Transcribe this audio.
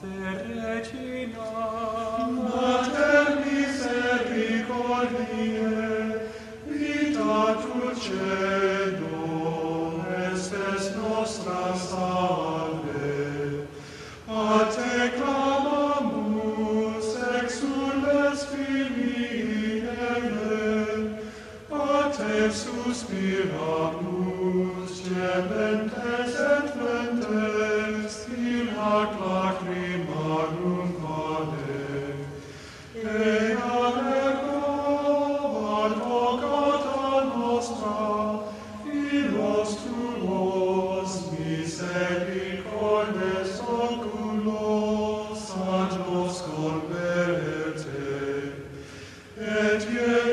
Mater Regina, mater misericordiae, vita dulcedo, estes nostra salve. A te clamamus exsules filii ele, suspiramus cebentes ele. Dieu.